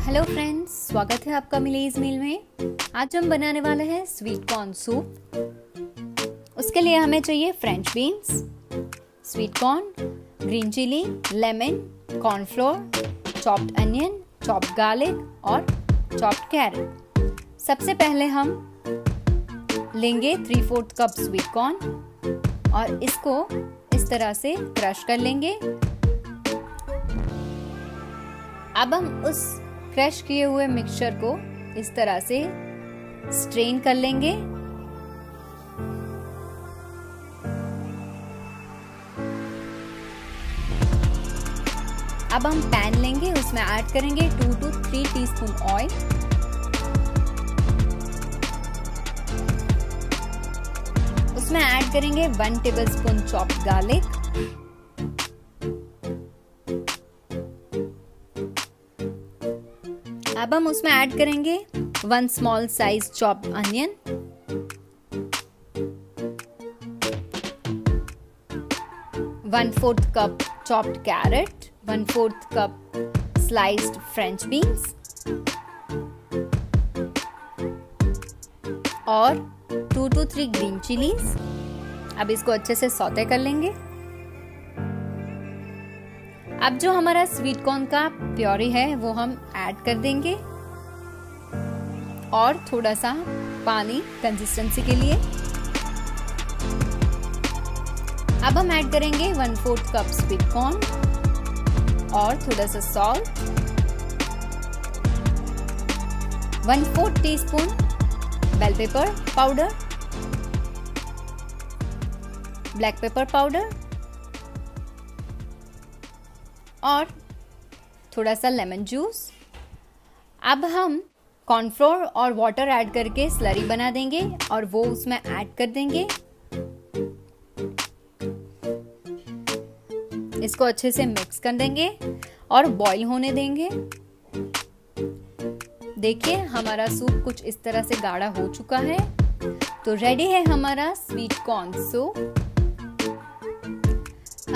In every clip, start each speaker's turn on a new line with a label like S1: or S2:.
S1: Friends स्वागत है आपका मिलेज मील में। आज हम बनाने वाले हैं स्वीट कॉर्न सूप उसके लिए हमें चाहिए French beans sweet corn green chilli lemon cornflour chopped onion chopped garlic और चॉप्ड कैरेट सबसे पहले हम लेंगे three fourth cup sweet corn और इसको इस तरह से क्रश कर लेंगे। अब हम उस क्रश किए हुए मिक्सचर को इस तरह से स्ट्रेन कर लेंगे। अब हम पैन लेंगे, उसमें ऐड करेंगे two two three teaspoon oil उसमें ऐड करेंगे one tablespoon chopped garlic अब हम उसमें ऐड करेंगे one small size chop onion one fourth cup chopped carrot one fourth cup sliced French beans और two two three green chillies अब इसको अच्छे से सौते कर लेंगे। अब जो हमारा स्वीट कॉर्न का प्योरी है, वो हम ऐड कर देंगे। और थोड़ा सा पानी कंसिस्टेंसी के लिए। अब हम ऐड करेंगे one fourth cup sweet corn और थोड़ा सा salt one fourth teaspoon bell pepper powder black pepper powder और थोड़ा सा लेमन जूस। अब हम कॉर्नफ्लोर और वाटर ऐड करके स्लरी बना देंगे और वो उसमें ऐड कर देंगे। इसको अच्छे से मिक्स कर देंगे और बॉईल होने देंगे। देखिए, हमारा सूप कुछ इस तरह से गाढ़ा हो चुका है। तो रेडी है हमारा स्वीट कॉर्न सूप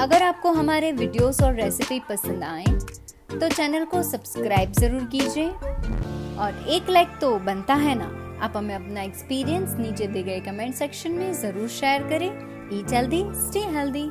S1: अगर आपको हमारे वीडियोस और रेसिपी पसंद आए तो चैनल को सब्सक्राइब ज़रूर कीजिए। और एक लाइक तो बनता है ना, आप हमें अपना एक्सपीरियंस नीचे दिए गए कमेंट सेक्शन में ज़रूर शेयर करें। Eat healthy stay healthy